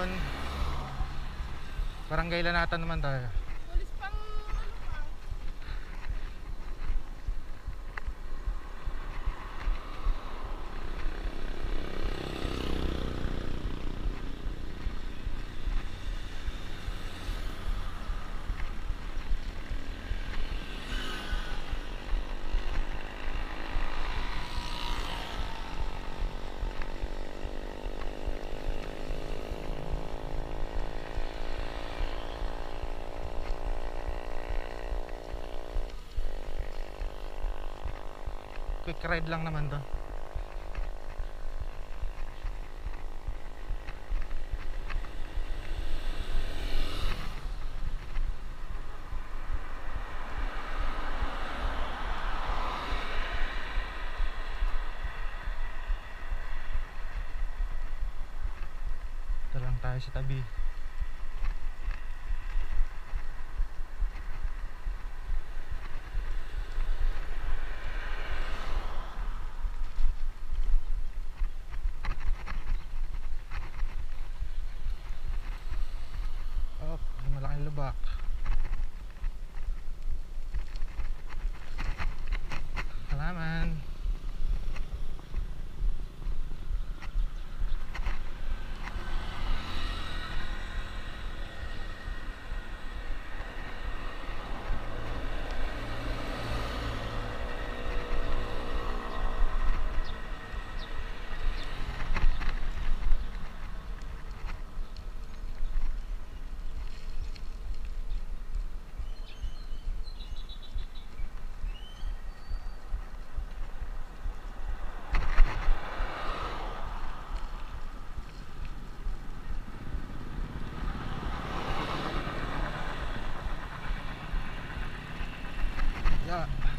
ngayon Barangay Lanatan naman tayo. Quick ride lang naman to. Ito tayo sa tabi. up. Yeah.